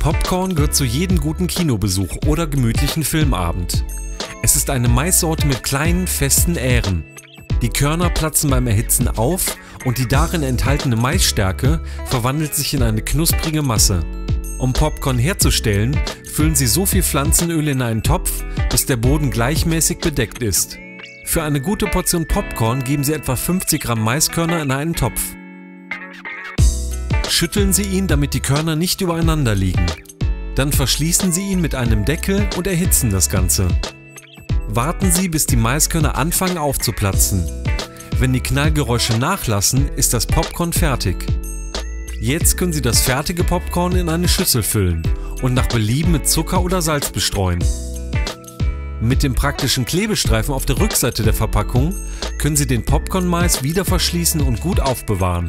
Popcorn gehört zu jedem guten Kinobesuch oder gemütlichen Filmabend. Es ist eine Maissorte mit kleinen, festen Ähren. Die Körner platzen beim Erhitzen auf und die darin enthaltene Maisstärke verwandelt sich in eine knusprige Masse. Um Popcorn herzustellen, füllen Sie so viel Pflanzenöl in einen Topf, bis der Boden gleichmäßig bedeckt ist. Für eine gute Portion Popcorn geben Sie etwa 50 Gramm Maiskörner in einen Topf. Schütteln Sie ihn, damit die Körner nicht übereinander liegen. Dann verschließen Sie ihn mit einem Deckel und erhitzen das Ganze. Warten Sie, bis die Maiskörner anfangen aufzuplatzen. Wenn die Knallgeräusche nachlassen, ist das Popcorn fertig. Jetzt können Sie das fertige Popcorn in eine Schüssel füllen und nach Belieben mit Zucker oder Salz bestreuen. Mit dem praktischen Klebestreifen auf der Rückseite der Verpackung können Sie den Popcorn-Mais wieder verschließen und gut aufbewahren.